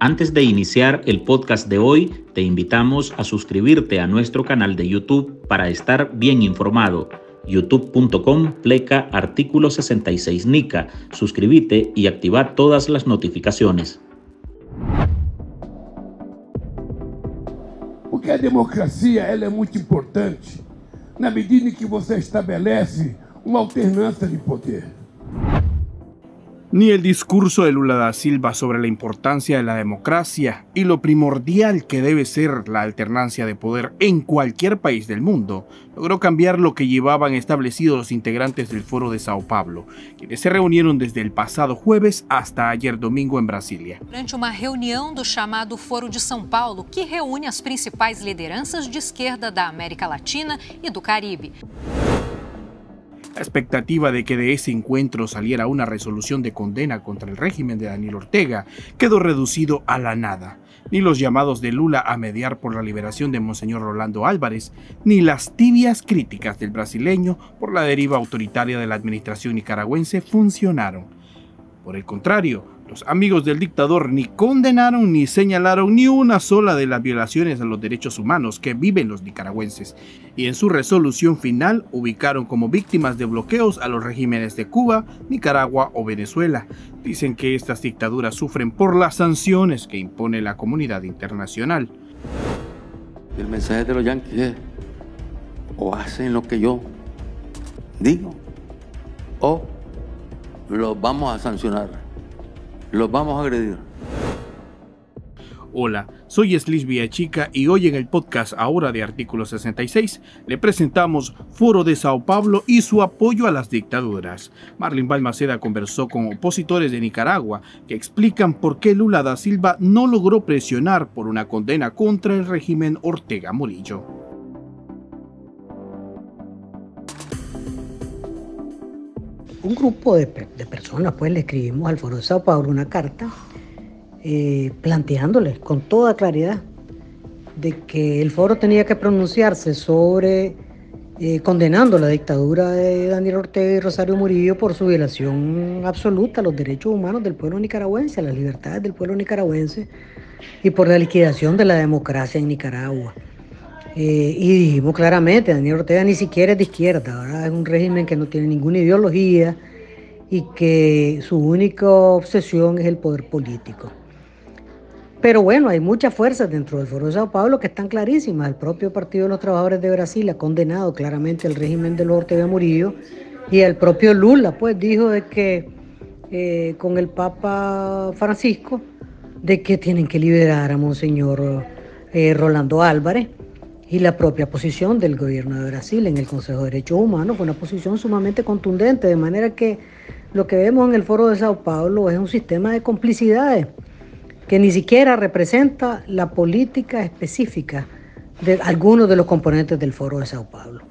Antes de iniciar el podcast de hoy, te invitamos a suscribirte a nuestro canal de YouTube para estar bien informado. youtube.com pleca artículo 66 NICA. Suscríbete y activa todas las notificaciones. Porque a democracia ela é muito importante na medida em que você estabelece uma alternância de poder. Ni el discurso de Lula da Silva sobre la importancia de la democracia y lo primordial que debe ser la alternancia de poder en cualquier país del mundo logró cambiar lo que llevaban establecidos los integrantes del Foro de Sao Paulo, quienes se reunieron desde el pasado jueves hasta ayer domingo en Brasilia. Durante uma reunião do chamado Foro de São Paulo, que reúne as principais lideranças de esquerda da América Latina e do Caribe. La expectativa de que de ese encuentro saliera una resolución de condena contra el régimen de Daniel Ortega quedó reducido a la nada. Ni los llamados de Lula a mediar por la liberación de Monseñor Rolando Álvarez, ni las tibias críticas del brasileño por la deriva autoritaria de la administración nicaragüense funcionaron. Por el contrario, los amigos del dictador ni condenaron ni señalaron ni una sola de las violaciones a los derechos humanos que viven los nicaragüenses y en su resolución final ubicaron como víctimas de bloqueos a los regímenes de Cuba, Nicaragua o Venezuela. Dicen que estas dictaduras sufren por las sanciones que impone la comunidad internacional. El mensaje de los yanquis es o hacen lo que yo digo o los vamos a sancionar los vamos a agredir. Hola, soy Slis Chica y hoy en el podcast Ahora de Artículo 66 le presentamos Foro de Sao Paulo y su apoyo a las dictaduras. Marlin Balmaceda conversó con opositores de Nicaragua que explican por qué Lula da Silva no logró presionar por una condena contra el régimen Ortega Murillo. Un grupo de, personas, pues le escribimos al Foro de Sao Paulo una carta eh, planteándoles con toda claridad de que el foro tenía que pronunciarse sobre eh, condenando la dictadura de Daniel Ortega y Rosario Murillo por su violación absoluta a los derechos humanos del pueblo nicaragüense, a las libertades del pueblo nicaragüense y por la liquidación de la democracia en Nicaragua. Eh, y dijimos claramente, Daniel Ortega ni siquiera es de izquierda, es un régimen que no tiene ninguna ideología y que su única obsesión es el poder político. Pero bueno, hay muchas fuerzas dentro del Foro de Sao Paulo que están clarísimas. El propio Partido de los Trabajadores de Brasil ha condenado claramente el régimen de Ortega Murillo y el propio Lula pues dijo de que eh, con el Papa Francisco de que tienen que liberar a Monseñor eh, Rolando Álvarez y la propia posición del gobierno de Brasil en el Consejo de Derechos Humanos fue una posición sumamente contundente, de manera que lo que vemos en el Foro de Sao Paulo es un sistema de complicidades que ni siquiera representa la política específica de algunos de los componentes del Foro de Sao Paulo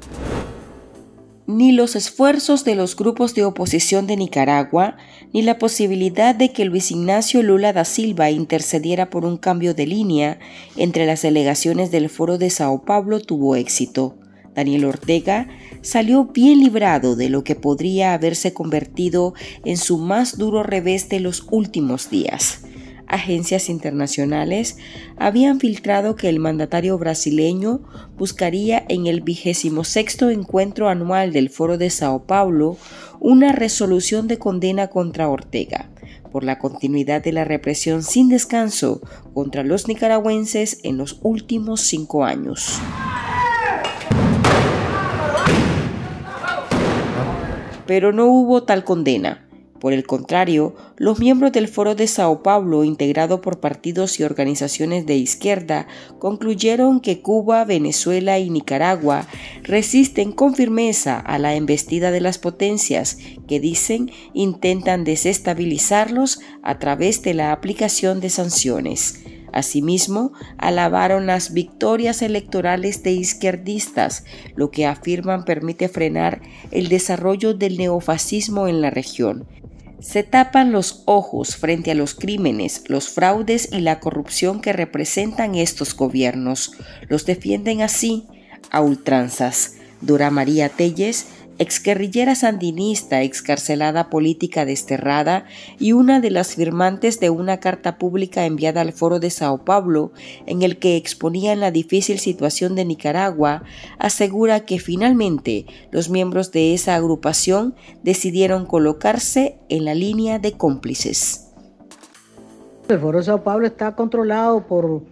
ni los esfuerzos de los grupos de oposición de Nicaragua, ni la posibilidad de que Luis Ignacio Lula da Silva intercediera por un cambio de línea entre las delegaciones del Foro de Sao Paulo tuvo éxito. Daniel Ortega salió bien librado de lo que podría haberse convertido en su más duro revés de los últimos días agencias internacionales habían filtrado que el mandatario brasileño buscaría en el vigésimo sexto encuentro anual del Foro de Sao Paulo una resolución de condena contra Ortega por la continuidad de la represión sin descanso contra los nicaragüenses en los últimos cinco años. Pero no hubo tal condena. Por el contrario, los miembros del Foro de Sao Paulo, integrado por partidos y organizaciones de izquierda, concluyeron que Cuba, Venezuela y Nicaragua resisten con firmeza a la embestida de las potencias que dicen intentan desestabilizarlos a través de la aplicación de sanciones. Asimismo, alabaron las victorias electorales de izquierdistas, lo que afirman permite frenar el desarrollo del neofascismo en la región se tapan los ojos frente a los crímenes, los fraudes y la corrupción que representan estos gobiernos. Los defienden así a ultranzas. Dora María Telles, exguerrillera sandinista, excarcelada política desterrada y una de las firmantes de una carta pública enviada al Foro de Sao Paulo en el que exponían la difícil situación de Nicaragua, asegura que finalmente los miembros de esa agrupación decidieron colocarse en la línea de cómplices. El Foro de Sao Paulo está controlado por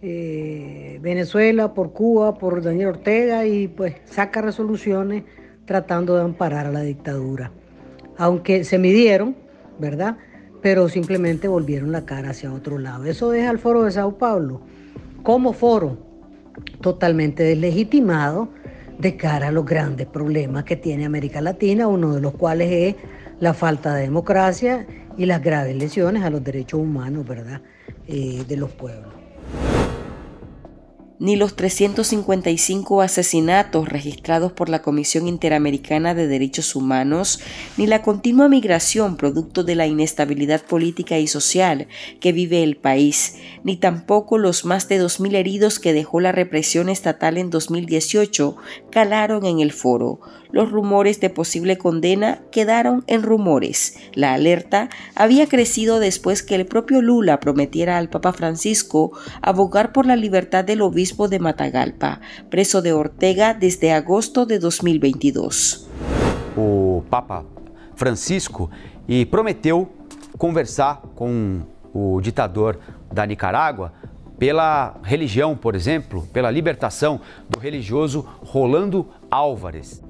eh, Venezuela, por Cuba, por Daniel Ortega y pues saca resoluciones tratando de amparar a la dictadura. Aunque se midieron, ¿verdad? Pero simplemente volvieron la cara hacia otro lado. Eso deja al foro de Sao Paulo como foro totalmente deslegitimado de cara a los grandes problemas que tiene América Latina, uno de los cuales es la falta de democracia y las graves lesiones a los derechos humanos, ¿verdad?, eh, de los pueblos ni los 355 asesinatos registrados por la Comisión Interamericana de Derechos Humanos, ni la continua migración producto de la inestabilidad política y social que vive el país, ni tampoco los más de 2.000 heridos que dejó la represión estatal en 2018 calaron en el foro. Los rumores de posible condena quedaron en rumores. La alerta había crecido después que el propio Lula prometiera al Papa Francisco abogar por la libertad del obispo de Matagalpa, preso de Ortega desde agosto de 2022. O Papa Francisco e prometeu conversar com o ditador da Nicarágua pela religião, por exemplo, pela libertação do religioso Rolando Álvares.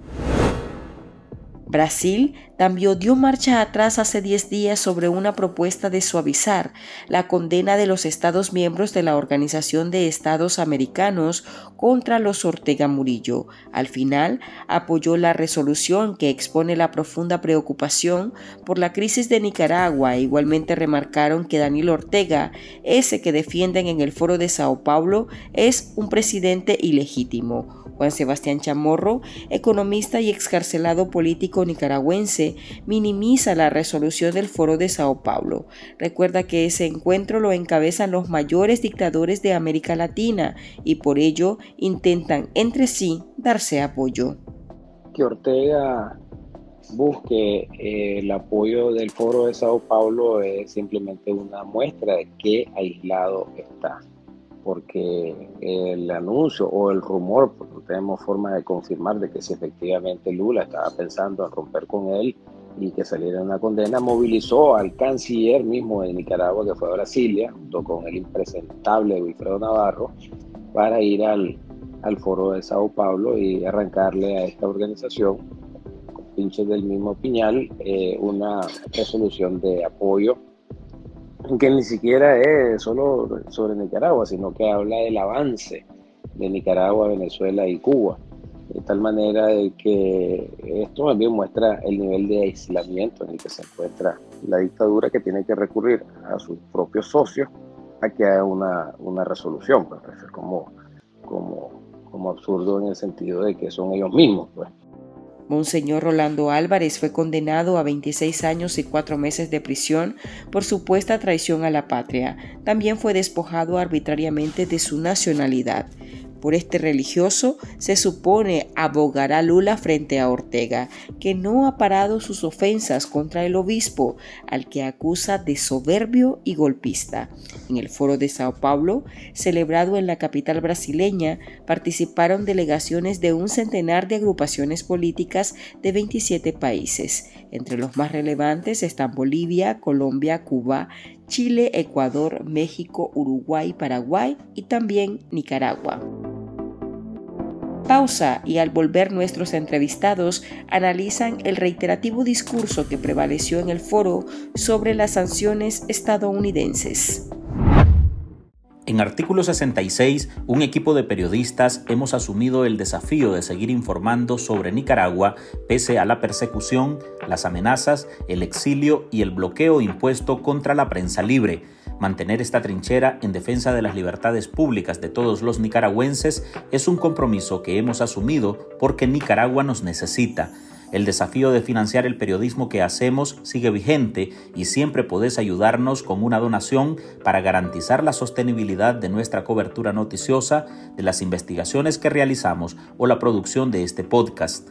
Brasil también dio marcha atrás hace 10 días sobre una propuesta de suavizar la condena de los Estados miembros de la Organización de Estados Americanos contra los Ortega Murillo. Al final, apoyó la resolución que expone la profunda preocupación por la crisis de Nicaragua igualmente remarcaron que Daniel Ortega, ese que defienden en el foro de Sao Paulo, es un presidente ilegítimo. Juan Sebastián Chamorro, economista y excarcelado político nicaragüense, minimiza la resolución del Foro de Sao Paulo. Recuerda que ese encuentro lo encabezan los mayores dictadores de América Latina y por ello intentan entre sí darse apoyo. Que Ortega busque eh, el apoyo del Foro de Sao Paulo es simplemente una muestra de qué aislado está porque el anuncio o el rumor, porque no tenemos forma de confirmar de que si efectivamente Lula estaba pensando en romper con él y que saliera una condena, movilizó al canciller mismo de Nicaragua, que fue a Brasilia, junto con el impresentable Wilfredo Navarro, para ir al, al foro de Sao Paulo y arrancarle a esta organización, pinches del mismo piñal, eh, una resolución de apoyo que ni siquiera es solo sobre Nicaragua, sino que habla del avance de Nicaragua, Venezuela y Cuba. De tal manera de que esto también muestra el nivel de aislamiento en el que se encuentra la dictadura que tiene que recurrir a sus propios socios a que haya una, una resolución. Pues, es como, como, como absurdo en el sentido de que son ellos mismos. Pues. Monseñor Rolando Álvarez fue condenado a 26 años y 4 meses de prisión por supuesta traición a la patria. También fue despojado arbitrariamente de su nacionalidad. Por este religioso se supone abogará Lula frente a Ortega, que no ha parado sus ofensas contra el obispo, al que acusa de soberbio y golpista. En el foro de Sao Paulo, celebrado en la capital brasileña, participaron delegaciones de un centenar de agrupaciones políticas de 27 países. Entre los más relevantes están Bolivia, Colombia, Cuba, Chile, Ecuador, México, Uruguay, Paraguay y también Nicaragua. Pausa y al volver nuestros entrevistados analizan el reiterativo discurso que prevaleció en el foro sobre las sanciones estadounidenses. En artículo 66, un equipo de periodistas hemos asumido el desafío de seguir informando sobre Nicaragua pese a la persecución, las amenazas, el exilio y el bloqueo impuesto contra la prensa libre Mantener esta trinchera en defensa de las libertades públicas de todos los nicaragüenses es un compromiso que hemos asumido porque Nicaragua nos necesita. El desafío de financiar el periodismo que hacemos sigue vigente y siempre podés ayudarnos con una donación para garantizar la sostenibilidad de nuestra cobertura noticiosa, de las investigaciones que realizamos o la producción de este podcast.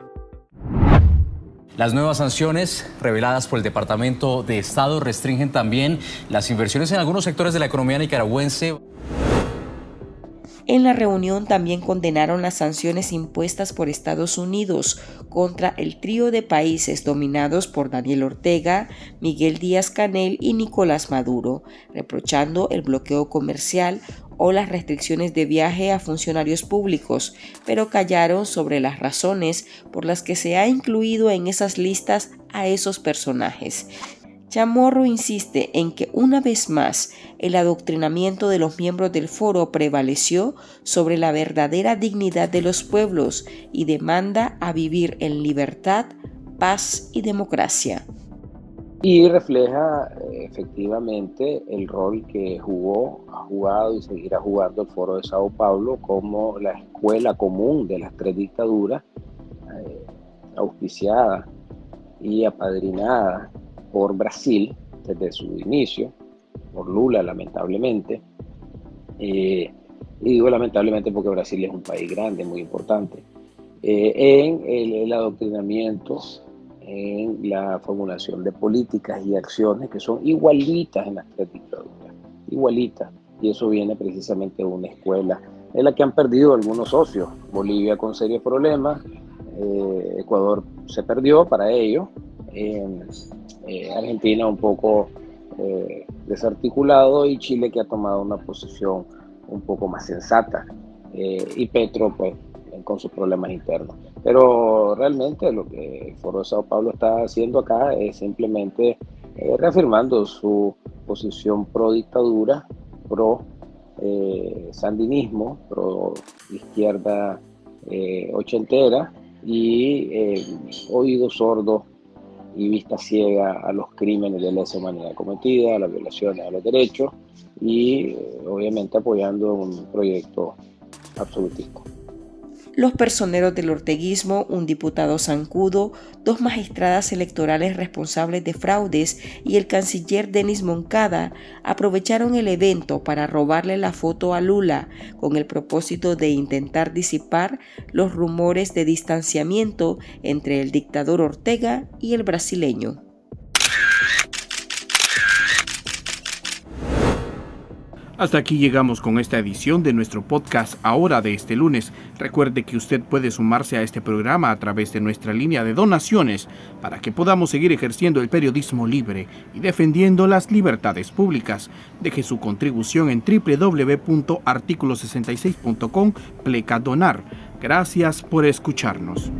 Las nuevas sanciones reveladas por el Departamento de Estado restringen también las inversiones en algunos sectores de la economía nicaragüense. En la reunión también condenaron las sanciones impuestas por Estados Unidos contra el trío de países dominados por Daniel Ortega, Miguel Díaz Canel y Nicolás Maduro, reprochando el bloqueo comercial o las restricciones de viaje a funcionarios públicos, pero callaron sobre las razones por las que se ha incluido en esas listas a esos personajes. Chamorro insiste en que una vez más el adoctrinamiento de los miembros del foro prevaleció sobre la verdadera dignidad de los pueblos y demanda a vivir en libertad, paz y democracia. Y refleja eh, efectivamente el rol que jugó, ha jugado y seguirá jugando el Foro de Sao Paulo como la escuela común de las tres dictaduras, eh, auspiciada y apadrinada por Brasil desde su inicio, por Lula lamentablemente. Eh, y digo lamentablemente porque Brasil es un país grande, muy importante, en el adoctrinamiento en la formulación de políticas y acciones que son igualitas en las tres dictaduras, igualitas. Y eso viene precisamente de una escuela en la que han perdido algunos socios. Bolivia con serios problemas, eh, Ecuador se perdió para ello, eh, Argentina un poco eh, desarticulado y Chile que ha tomado una posición un poco más sensata. y Petro pues con sus problemas internos. Pero realmente lo que el Foro de Sao Paulo está haciendo acá es simplemente eh, reafirmando su posición pro dictadura, pro eh, sandinismo, pro izquierda eh, ochentera y oído sordo y vista ciega a los crímenes de lesa humanidad cometida, a las violaciones a los derechos y obviamente apoyando un proyecto absolutista los personeros del orteguismo, un diputado zancudo, dos magistradas electorales responsables de fraudes y el canciller Denis Moncada aprovecharon el evento para robarle la foto a Lula con el propósito de intentar disipar los rumores de distanciamiento entre el dictador Ortega y el brasileño. Hasta aquí llegamos con esta edición de nuestro podcast ahora de este lunes. Recuerde que usted puede sumarse a este programa a través de nuestra línea de donaciones para que podamos seguir ejerciendo el periodismo libre y defendiendo las libertades públicas. Deje su contribución en www.articulo66.com pleca donar. Gracias por escucharnos.